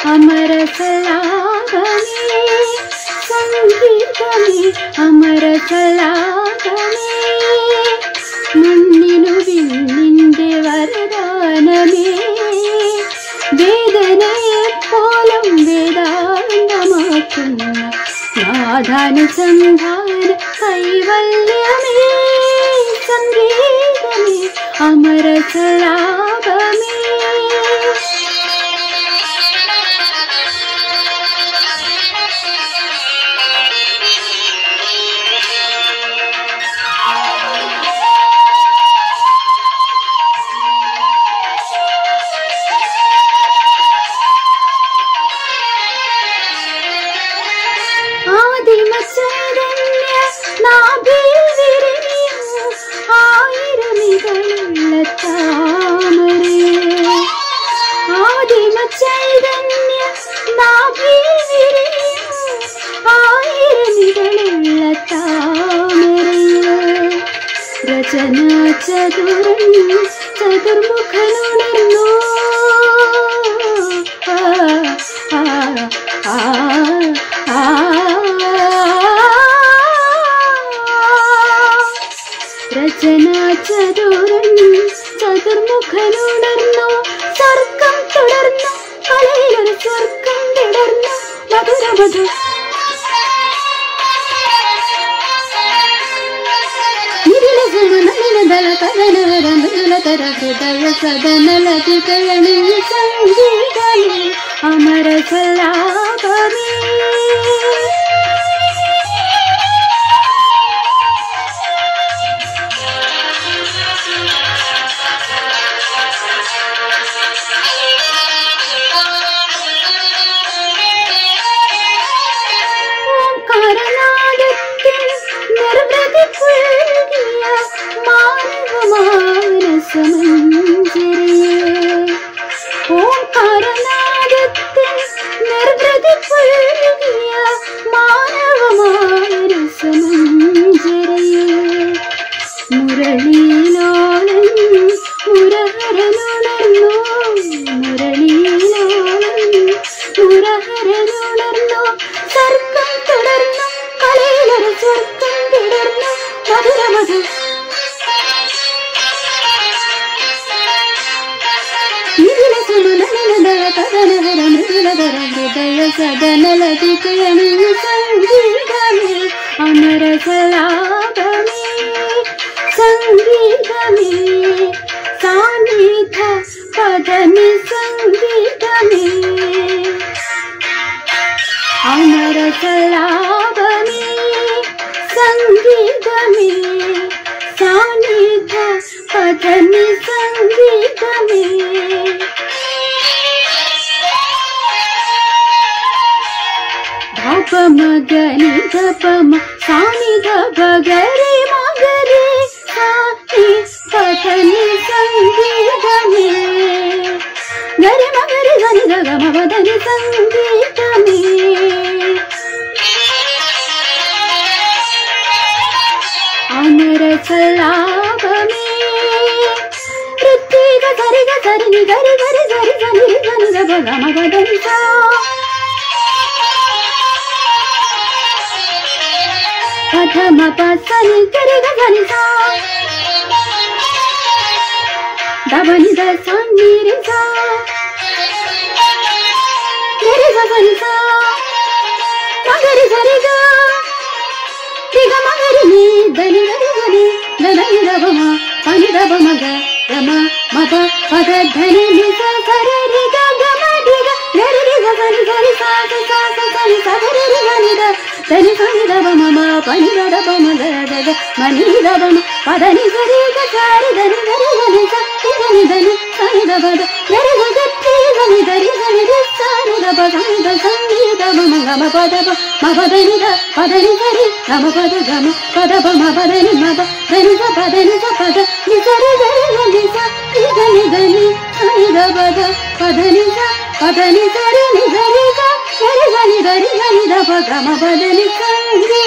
സംഗീതമേ അമര സലാപമേ സംഗീതമേ അമര സലാപമേ മണ്ണിനു വിണ്ണിന്റെ വരദാനമേ വേദനയെപ്പോലും വേദാന്തമാക്കുന്ന നാദാനുസന്ധാന കൈവല്യമേ സംഗീതമേ അമര താമരേ ആദിമചൈതന്യ നാഭിൽ വിരിഞ്ഞു ആയിരമികളുള്ള താമരേ രചന ചതുരൻ ചതുർമുഖനുണർന്നു. ആ, ആ, ആ, ആ, രചന ചതുരൻ ചതുർമുഖനുണർന്നു സ്വർഗം തുടർന്നു കലയിലൊരു സ്വർഗം വിടർന്നു. മധുരമധു. ഹൃദയ മുരളീലോലൻ മുരഹരനുണർന്നു മുരളീലോലൻ മുരഹരനുണർന്നു സർക്കം തുടർന്നു കലയിലൊരു സ്വർക്കം വിടർന്നു മധുരമധു ഹൃദയ സദനലതികയണി സംഗീതമേ അമര സലാപമേ సంగీతమే సామీత పదమి సంగీతమే అమర కళావమే సంగీతమే సామీత పదమి సంగీతమే ధపమ గని ధపమ సాని ధప గరి మగరి హాతి పతని సంగీతమే గరి మగరి గని గమ వదని సంగీతమే అనర చలాపమే రిత్తిగ సరిగ సరిని గరి గరి గరి గని గని గమ వదని సా ध म प स नि ग रे ग ध नि सा। द ब नि द स। नि रे सा। ग रे ग। ध नि सा म ग रे ध रे ग ति ग म ग रे नि द नि ग रे ग नि द न नि द ब म प नि द ब म ग र म म प प ग ध नि नि सा ग रे रे ग ग म रि ग रे रे ग ध नि ध नि सा ग सा ग ग नि सा ग रे रे ग नि द ध नि सा பனிரட பமகரட மணிரபம பதனி சரிக சாரி தனி தரி தனி சக்தி தனி தனி சனிதபத. நெருக கத்தி தனி தரி தனி சாரிதப சனித சங்கீதப மகம பதப மபதனித பதனி சரி நம பத கம பதப மபதனி மப தனித பதனித பத நிசரி சரி தனி சக்தி தனி தனி சனிதபத பதனித பதனி சரி நிதரிக சரி தனி தரி தனிதப கம பதனி சங்கீத